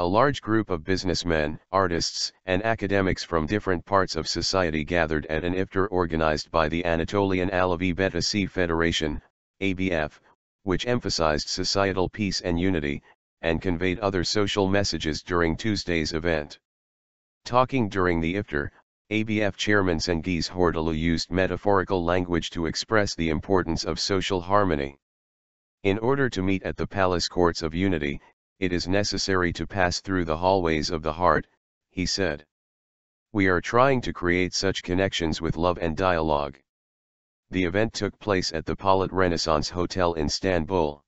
A large group of businessmen, artists, and academics from different parts of society gathered at an iftar organized by the Anatolian Alevi Bektaşi Federation, ABF, which emphasized societal peace and unity, and conveyed other social messages during Tuesday's event. Talking during the iftar, ABF chairman Cengiz Hortoğlu used metaphorical language to express the importance of social harmony. In order to meet at the palace courts of unity, it is necessary to pass through the hallways of the heart, he said. We are trying to create such connections with love and dialogue. The event took place at the Polat Renaissance Hotel in Istanbul.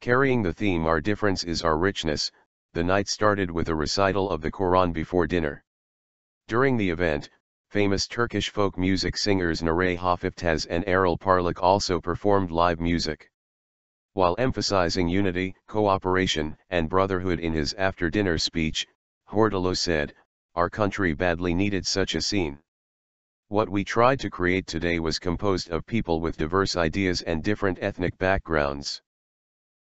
Carrying the theme Our Difference is Our Richness, the night started with a recital of the Quran before dinner. During the event, famous Turkish folk music singers Nuray Hafiftaş and Erol Parlak also performed live music while emphasizing unity, cooperation, and brotherhood in his after-dinner speech, Hortoğlu said, our country badly needed such a scene. What we tried to create today was composed of people with diverse ideas and different ethnic backgrounds.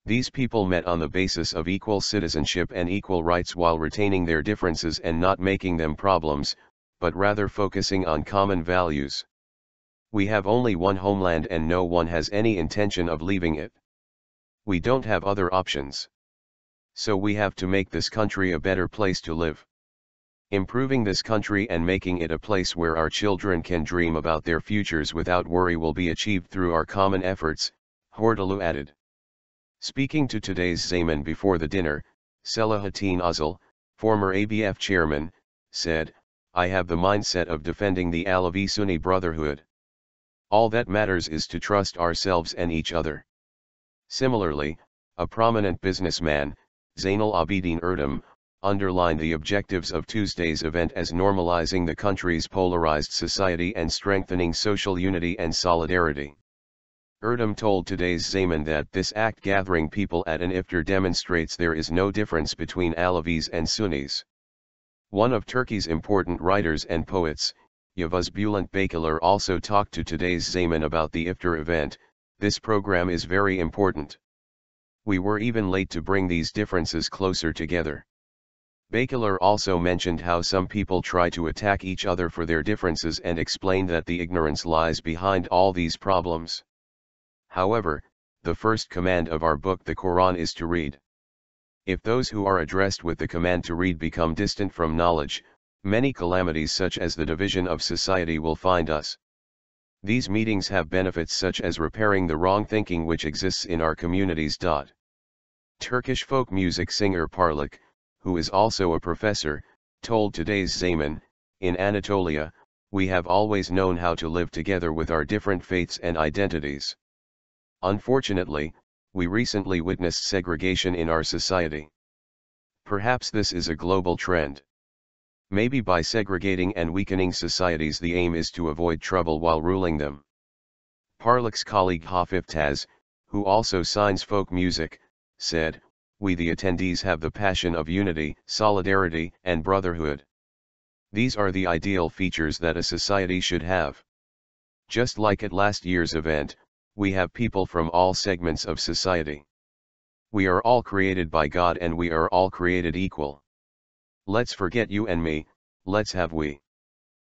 These people met on the basis of equal citizenship and equal rights while retaining their differences and not making them problems, but rather focusing on common values. We have only one homeland and no one has any intention of leaving it we don't have other options. So we have to make this country a better place to live. Improving this country and making it a place where our children can dream about their futures without worry will be achieved through our common efforts, Hortoğlu added. Speaking to today's Zaman before the dinner, Selahattin Özel, former ABF chairman, said, I have the mindset of defending the Alevi Sunni Brotherhood. All that matters is to trust ourselves and each other. Similarly, a prominent businessman, Zeynel Abidin Erdem, underlined the objectives of Tuesday's event as normalizing the country's polarized society and strengthening social unity and solidarity. Erdem told today's Zaman that this act gathering people at an iftar demonstrates there is no difference between Alevis and Sunnis. One of Turkey's important writers and poets, Yavuz Bülent Bakiler also talked to today's Zaman about the iftar event, this program is very important. We were even late to bring these differences closer together. Bakiler also mentioned how some people try to attack each other for their differences and explained that the ignorance lies behind all these problems. However, the first command of our book the Quran is to read. If those who are addressed with the command to read become distant from knowledge, many calamities such as the division of society will find us. These meetings have benefits such as repairing the wrong thinking which exists in our communities. Turkish folk music singer Parlak, who is also a professor, told today's Zaman, in Anatolia, we have always known how to live together with our different faiths and identities. Unfortunately, we recently witnessed segregation in our society. Perhaps this is a global trend. Maybe by segregating and weakening societies the aim is to avoid trouble while ruling them. Parlak's colleague Hafiftaş, who also signs folk music, said, We the attendees have the passion of unity, solidarity, and brotherhood. These are the ideal features that a society should have. Just like at last year's event, we have people from all segments of society. We are all created by God and we are all created equal. Let's forget you and me, let's have we.